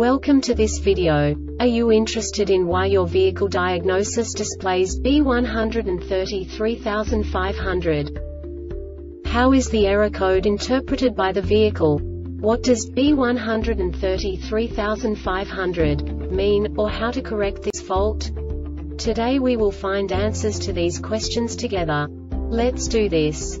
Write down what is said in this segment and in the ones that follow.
Welcome to this video. Are you interested in why your vehicle diagnosis displays B133500? How is the error code interpreted by the vehicle? What does B133500 mean, or how to correct this fault? Today we will find answers to these questions together. Let's do this.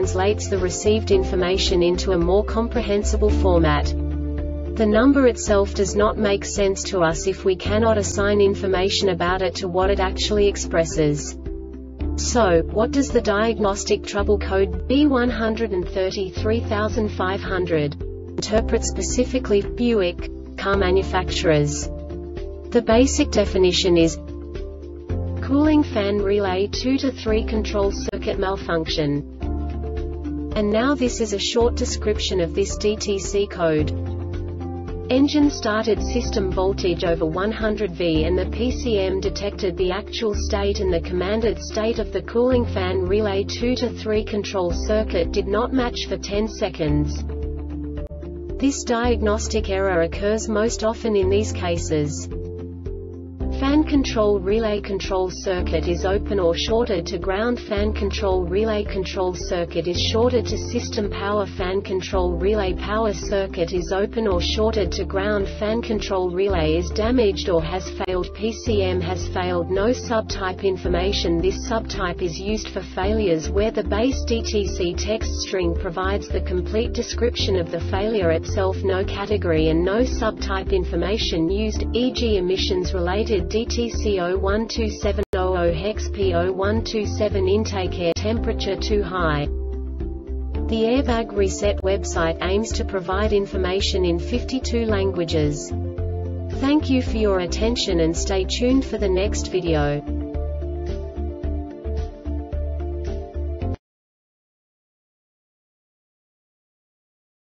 translates the received information into a more comprehensible format. The number itself does not make sense to us if we cannot assign information about it to what it actually expresses. So, what does the diagnostic trouble code B133500 interpret specifically Buick car manufacturers? The basic definition is cooling fan relay 2 to 3 control circuit malfunction. And now this is a short description of this DTC code. Engine started system voltage over 100 V and the PCM detected the actual state and the commanded state of the cooling fan relay 2 to 3 control circuit did not match for 10 seconds. This diagnostic error occurs most often in these cases. Fan control relay control circuit is open or shorted to ground Fan control relay control circuit is shorted to system power Fan control relay power circuit is open or shorted to ground Fan control relay is damaged or has failed. PCM has failed. No subtype information. This subtype is used for failures where the base DTC text string provides the complete description of the failure itself. No category and no subtype information used, e.g. emissions related DTC012700 hex P0127 intake air temperature too high. The Airbag Reset website aims to provide information in 52 languages. Thank you for your attention and stay tuned for the next video.